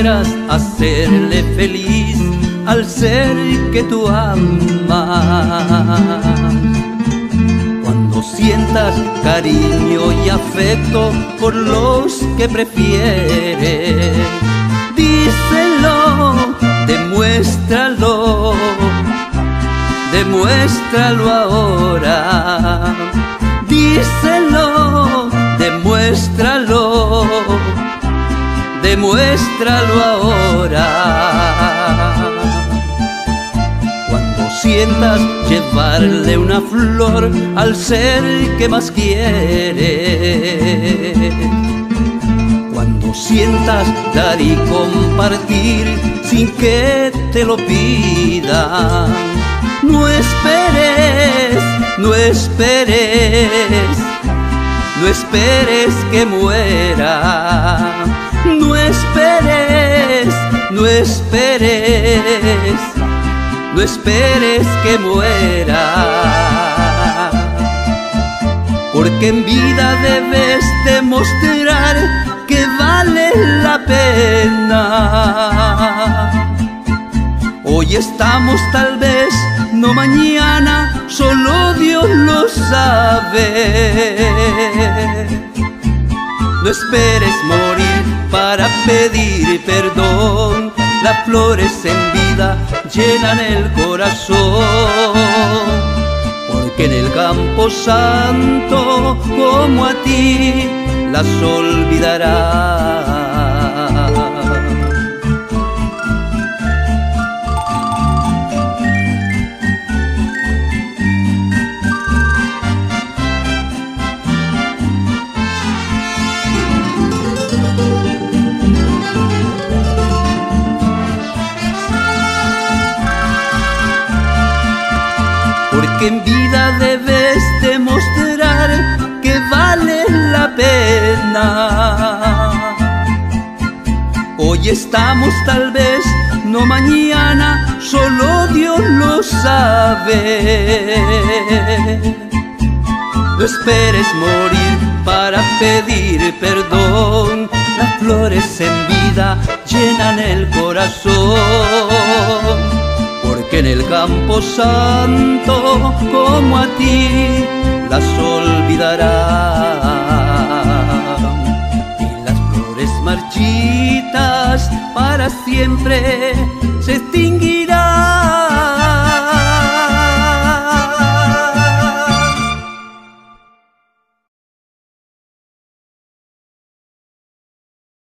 quieras hacerle feliz al ser que tú amas. Cuando sientas cariño y afecto por los que prefieres, díselo, demuéstralo, demuéstralo ahora. Díselo, demuéstralo demuéstralo ahora. Cuando sientas llevarle una flor al ser que más quieres. Cuando sientas dar y compartir sin que te lo pidan. No esperes, no esperes, no esperes que muera no esperes, no esperes, no esperes que muera. Porque en vida debes demostrar que vale la pena. Hoy estamos tal vez, no mañana, solo Dios lo sabe. No esperes morir para pedir perdón. Las flores en vida llenan el corazón. Porque en el campo santo, como a ti, las olvidarás. Porque en vida debes demostrar que vale la pena. Hoy estamos tal vez, no mañana, solo Dios lo sabe. No esperes morir para pedir perdón, las flores en vida llenan el corazón en el campo santo como a ti las olvidará. Y las flores marchitas para siempre se